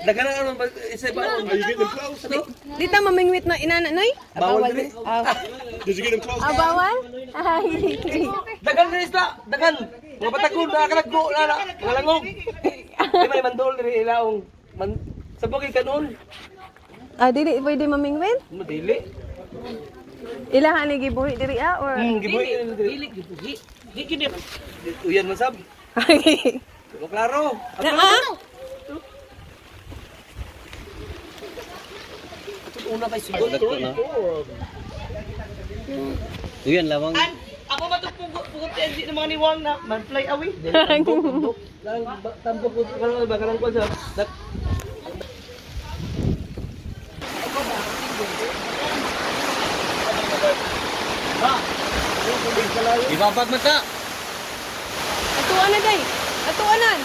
Dagan na ano, isa ba? Are you getting them close? Di ta mamingwit na inana noy? Ah, Bawal diri. Ah, Did you get them close? ah, bawal? Ay. Dagan na isda, dagan. Mga batakon, nakakalagbo, nana, mga langog. Di ba mandol diri ilaong. Man, sa bukid kanon. Ah, dili pwede mamingwit? Madili. Ilahan ni gibuhi diri ah or Hmm, gibuhi na diri. Dili, gibuhi. Di kini. Uyan man sab. Pero klaro. Na ah? Una kay sugod. na. Uyan lamang. An, ako ba itong pugot, pugot yan, di naman niwang na, man fly away. Tambok, tambok. Lang, ba- tambok ko, ko sa, dak, Ibabag mo ta. Atuan na day. Atuanan.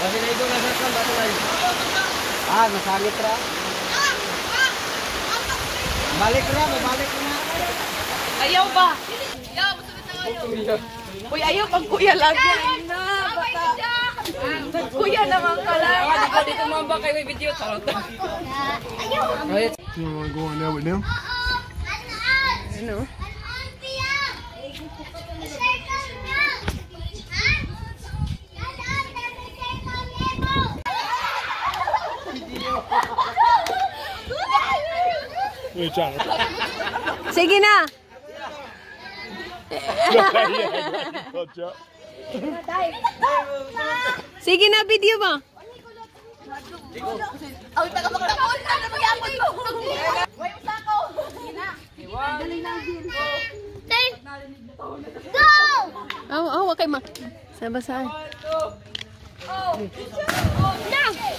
Kasi na ito nasa kan bato lang. Ah, nasangit ra. Balik ra, balik na. Ayaw ba? Uy, ayaw pag kuya lagi. Na, bata. Kuya naman ka lang. Di ba dito mamba kayo may video? Charot. You don't want to go in there with them? You ain't trying to. Sige na. Good job. Sige na, video ba? Aw, aw, wakay ma. Sa basahan. Aku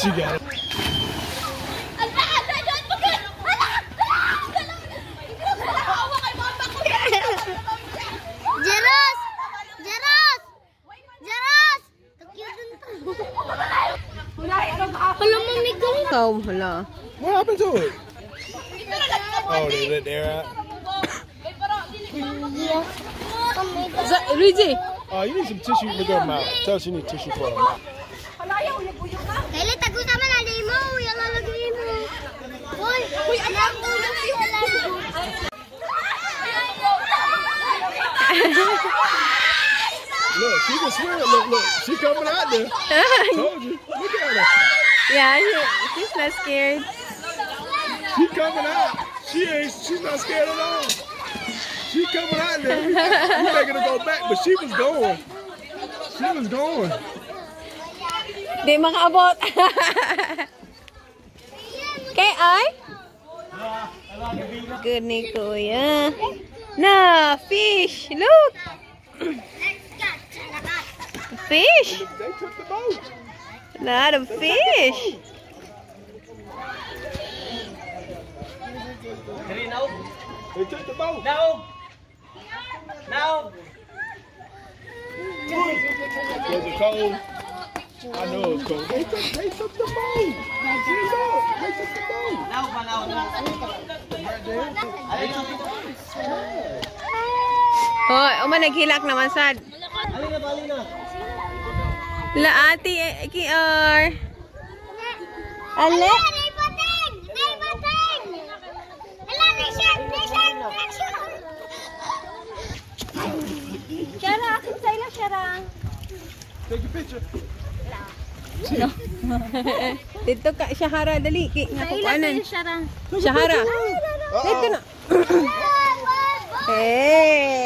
She got it. Jeros! Jeros! Jeros! Kalau mau mikir Ikaw, hala. What happened to it? Oh, they let the air out. Sa, Luigi. Oh, you need some tissue for her mouth. Tell us you need tissue for her mouth. Kailan tago sama na di mo, yung lalagay mo. Uy, uy, anak mo na Look, she can swim. Look, look. She coming out there. Told you. Look at her. yeah, she, she's not scared. She coming out. She ain't. She's not scared at all. She coming out there. We, we making her go back, but she was going. She was going. Di makaabot. Kay ay? Good ni kuya. Na, fish. Look. Fish. Lot of fish. Naog, They took the boat. naog. Naog. Was it cold? I know cold. They took, they took the boat. See, look. They took the boat. Naog pa, naog. Hoy, uma naghilak naman sad. Alin na, alin na. La ati eh, KR. Ale? Akin sa'yo Shara. Take a picture. Dito ka, Shahara, dali. Ki, nga kukuanan. Shara. Shahara. Dito na. Hey.